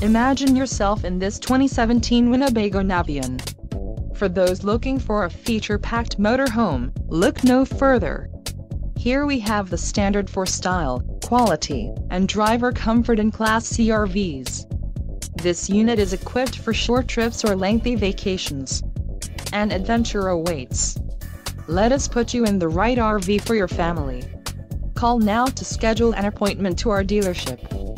Imagine yourself in this 2017 Winnebago Navion. For those looking for a feature-packed motorhome, look no further. Here we have the standard for style, quality, and driver comfort in Class C RVs. This unit is equipped for short trips or lengthy vacations. An adventure awaits. Let us put you in the right RV for your family. Call now to schedule an appointment to our dealership.